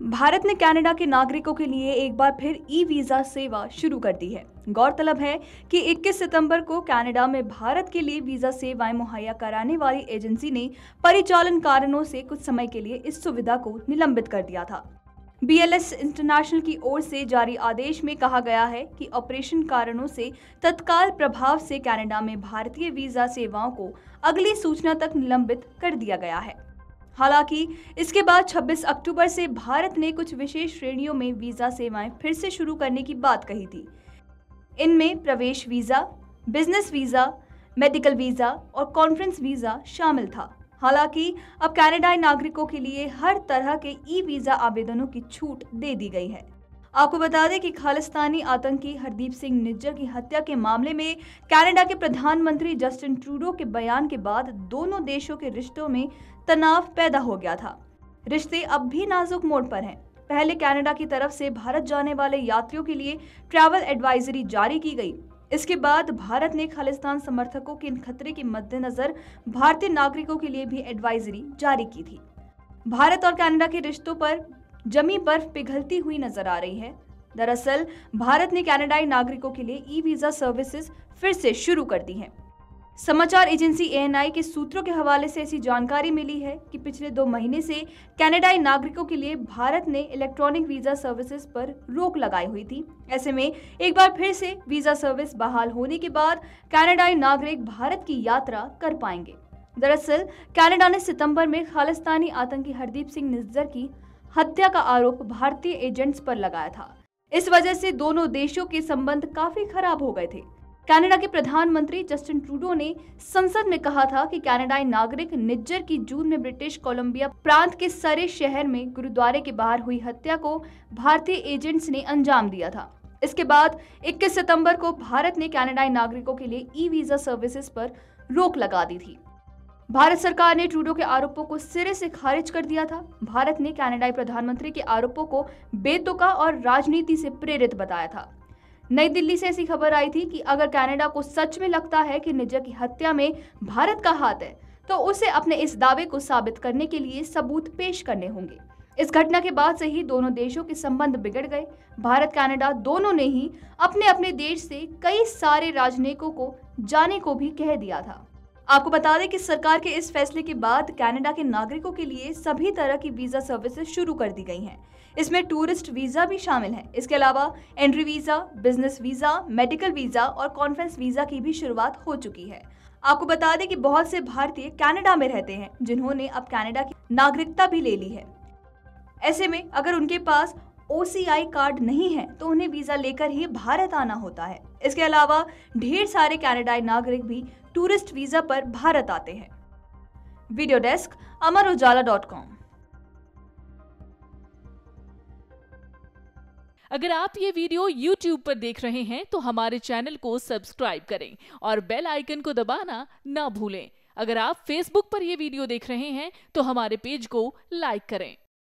भारत ने कनाडा के नागरिकों के लिए एक बार फिर ई वीज़ा सेवा शुरू कर दी है। गौरतलब है कि 21 सितंबर को कनाडा में भारत के लिए वीज़ा सेवाएँ मुहैया कराने वाली एजेंसी ने परिचालन कारणों से कुछ समय के लिए इस सुविधा को निलंबित कर दिया था। बीएलएस इंटरनेशनल की ओर से जारी आदेश में कहा गया है कि ऑपरेशन कारणों से तत्काल प्रभाव से कनाडा में भारतीय वीज़ा सेवाओं को अगली सूचना तक निलंबित कर दिया गया है। हालाँकि, इसके बाद 26 अक्टूबर से भारत ने कुछ विशेष श्रेणियों में वीज़ा सेवाएँ फिर से शुरू करने की बात कही थी। इनमें प्रवेश visa, business visa, medical visa और कॉन्फ्रेंस वीज़ा शामिल था। हालाँकि, अब कैनेडाई नागरिकों के लिए हर तरह के ई वीज़ा आवेदनों की छूट दे दी गई है। आपको बता दें कि खालिस्तानी आतंकी हरदीप सिंह निज्जर की हत्या के मामले में कनाडा के प्रधानमंत्री जस्टिन ट्रूडो के बयान के बाद दोनों देशों के रिश्तों में तनाव पैदा हो गया था। रिश्ते अब भी नाजुक मोड़ पर हैं। पहले कनाडा की तरफ़ से भारत जाने वाले यात्रियों के लिए ट्रैवल एडवाइजरी जारी की गई। इसके बाद भारत ने खालिस्तान समर्थकों के खतरे के मद्देनजर भारतीय नागरिकों के लिए भी एडवाइजरी जारी की थी। भारत और कनाडा के रिश्तों पर जमी बर्फ़ पिघलती हुई नज़र आ रही है। दरअसल, भारत ने कनाडाई नागरिकों के लिए ई वीज़ा सर्विसेज़ फिर से शुरू कर दी हैं। समाचार एजेंसी एएनआई के सूत्रों के हवाले से ऐसी जानकारी मिली है कि पिछले दो महीने से कनाडाई नागरिकों के लिए भारत ने इलेक्ट्रॉनिक वीज़ा सर्विसेज़ पर रोक लगाई हुई थी। ऐसे में, एक बार फिर से वीज़ा सर्विस बहाल होने के बाद कनाडाई नागरिक भारत की यात्रा कर पाएँगे। दरअसल, कनाडा ने सितंबर में खालिस्तानी आतंकी हरदीप सिंह निज्जर की हत्या का आरोप भारतीय एजेंट्स पर लगाया था। इस वजह से दोनों देशों के संबंध काफ़ी खराब हो गए थे। कनाडा के प्रधानमंत्री जस्टिन ट्रूडो ने संसद में कहा था कि कनाडाई नागरिक निज्जर की जून में ब्रिटिश कोलंबिया प्रांत के सरे शहर में गुरुद्वारे के बाहर हुई हत्या को भारतीय एजेंट्स ने अंजाम दिया था। इसके बाद 21 सितंबर को भारत ने कनाडाई नागरिकों के लिए ई वीज़ा सर्विसेज़ पर रोक लगा दी थी। भारत सरकार ने ट्रूडो के आरोपों को सिरे से खारिज कर दिया था। भारत ने कनाडाई प्रधानमंत्री के आरोपों को बेतुका और राजनीति से प्रेरित बताया था। नई दिल्ली से ऐसी खबर आई थी कि अगर कनाडा को सच में लगता है कि निजा की हत्या में भारत का हाथ है तो उसे अपने इस दावे को साबित करने के लिए सबूत पेश करने होंगे। इस घटना के बाद से ही दोनों देशों के संबंध बिगड़ गए। भारत, कनाडा दोनों ने ही अपने अपने देश से कई सारे राजनयिकों को, जाने को भी कह दिया था। आपको बता दें कि सरकार के इस फैसले के बाद कनाडा के नागरिकों के लिए सभी तरह की वीज़ा सर्विसेज़ शुरू कर दी गई हैं। इसमें टूरिस्ट वीज़ा भी शामिल है। इसके अलावा entry visa, business visa, medical visa और कॉन्फ्रेंस वीज़ा की भी शुरुआत हो चुकी है। आपको बता दें कि बहुत से भारतीय कनाडा में रहते हैं, जिन्होंने अब कनाडा की नागरिकता भी ले ली है। ऐसे में अगर उनके पास ओसीआई कार्ड नहीं है तो उन्हें वीज़ा लेकर ही भारत आना होता है। इसके अलावा, ढेर सारे कनाडाई नागरिक भी टूरिस्ट वीज़ा पर भारत आते हैं। Video desk Amar Ujala dot com अगर आप ये वीडियो YouTube पर देख रहे हैं तो हमारे चैनल को सब्सक्राइब करें और बेल आइकन को दबाना ना भूलें। अगर आप Facebook पर यह वीडियो देख रहे हैं तो हमारे पेज को लाइक करें।